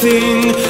thing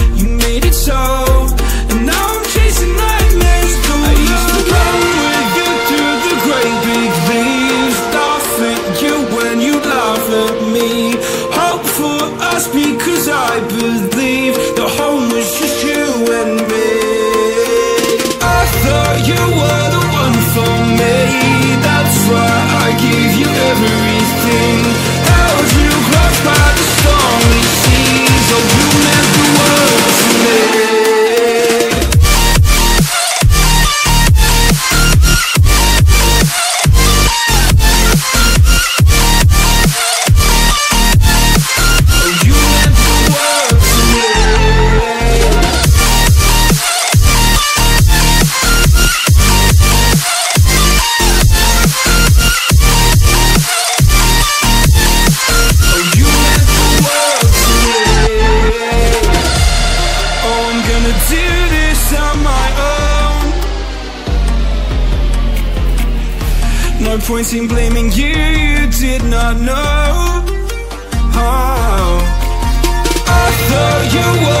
no point in blaming you, you did not know. How I thought you were